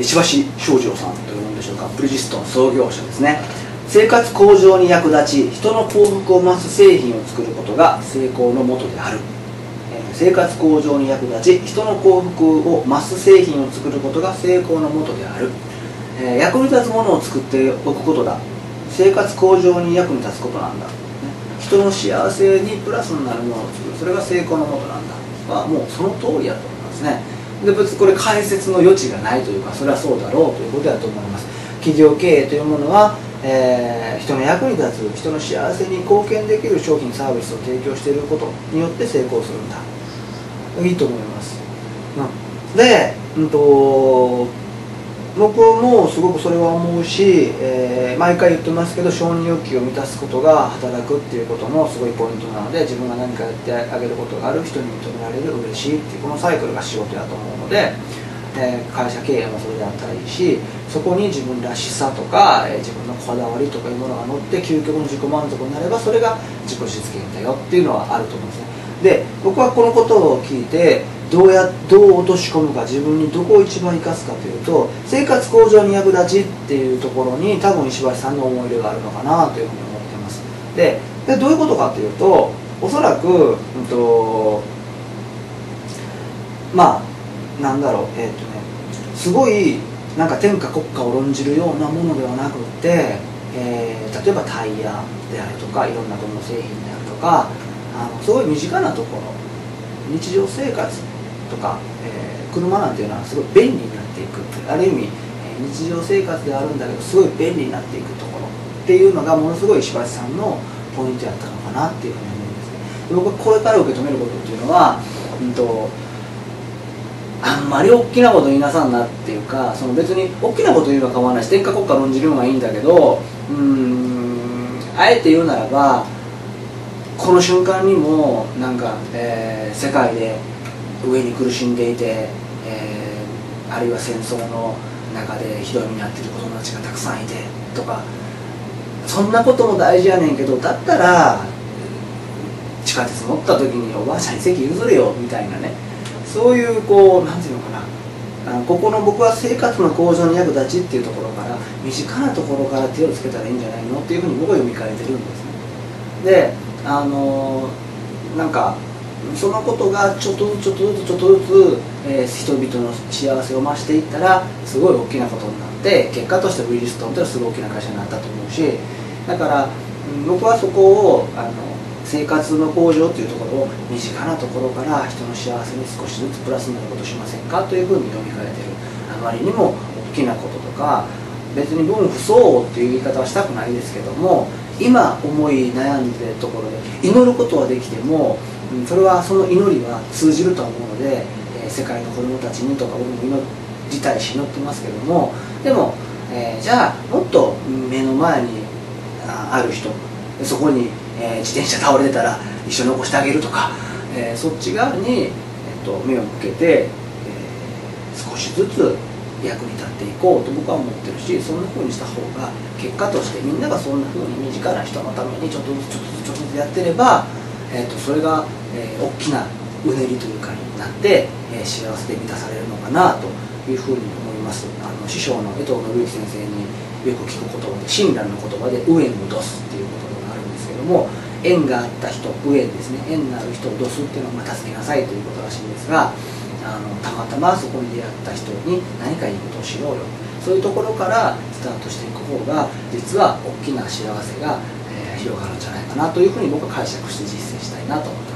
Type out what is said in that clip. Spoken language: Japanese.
石橋正次郎さんというんでしょうか。ブリヂストン創業者ですね。生活向上に役立ち人の幸福を増す製品を作ることが成功のもとである、えー、生活向上に役立ち人の幸福を増す製品を作ることが成功のもとである、えー、役に立つものを作っておくことだ。生活向上に役に立つことなんだ、人の幸せにプラスになるものを作る。それが成功のもとなんだ。はもうその通りやと思いますね。で別にこれ解説の余地がないというかそれはそうだろうということだと思います。企業経営というものはえー、人の役に立つ人の幸せに貢献できる商品サービスを提供していることによって成功するんだ。いいと思います、うん、で、うんと、僕もすごくそれは思うし、えー、毎回言ってますけど承認欲求を満たすことが働くっていうこともすごいポイントなので自分が何かやってあげることがある人に認められる嬉しいっていうこのサイクルが仕事だと思うのでえー、会社経営もそれであったらいいしそこに自分らしさとか、えー、自分のこだわりとかいうものが乗って究極の自己満足になればそれが自己実現だよっていうのはあると思うんですね。で僕はこのことを聞いてどうやどう落とし込むか自分にどこを一番生かすかというと生活向上に役立ちっていうところに多分石橋さんの思い入れがあるのかなというふうに思ってます。ででどういうことかというとおそらく、うんとまあなんだろうえっ、ー、とねすごいなんか天下国家を論じるようなものではなくて、えー、例えばタイヤであるとかいろんなもの製品であるとかあのすごい身近なところ日常生活とか、えー、車なんていうのはすごい便利になっていくある意味日常生活ではあるんだけどすごい便利になっていくところ。っていうのがものすごい石橋さんのポイントやったのかなっていうふうに思うんですね。で僕はこれから受け止めることっていうのは、うんとあんまり大きなこと言いなさんなっていうかその別に大きなこと言うのは構わないし天下国家論じるのがいいんだけどうんあえて言うならばこの瞬間にもなんか、えー、世界で上に苦しんでいて、えー、あるいは戦争の中でひどい目に遭ってる子供たちがたくさんいてとかそんなことも大事やねんけどだったら地下鉄乗った時におばあちゃんに席譲れよみたいなね。そういうこう何て言うのかな。あのここの僕は生活の向上に役立ちっていうところから身近なところから手をつけたらいいんじゃないのっていうふうに僕は読み替えてるんですね。であのなんかそのことがちょっとずつちょっとずつちょっとずつ、えー、人々の幸せを増していったらすごい大きなことになって結果としてウィリストンっていうのはすごい大きな会社になったと思うしだから僕はそこをあの生活の向上というところを身近なところから人の幸せに少しずつプラスになることしませんかというふうに読み替えてる。あまりにも大きなこととか別に分不相応っていう言い方はしたくないですけども今思い悩んでるところで祈ることはできてもそれはその祈りは通じると思うので、えー、世界の子どもたちにとか僕も祈りたいし祈ってますけどもでも、えー、じゃあもっと目の前にある人そこにえー、自転車倒れてたら一緒に起こしてあげるとか、えー、そっち側に、えーと、目を向けて、え、少しずつ役に立っていこうと僕は思ってるしそんな風にした方が結果としてみんながそんな風に身近な人のためにちょっとずつちょっとずつやってれば、えーと、それが、えー、大きなうねりというかになって、えー、幸せで満たされるのかなというふうに思います。あの師匠の江藤信之先生によく聞く言葉で親鸞の言葉で「上をどす」っていう言葉があるんですけども縁があった人上ですね縁のある人をどすっていうのをま助けなさいということらしいんですがあのたまたまそこに出会った人に何かいいことをしようよ。そういうところからスタートしていく方が実は大きな幸せが、えー、広がるんじゃないかなというふうに僕は解釈して実践したいなと思ってます。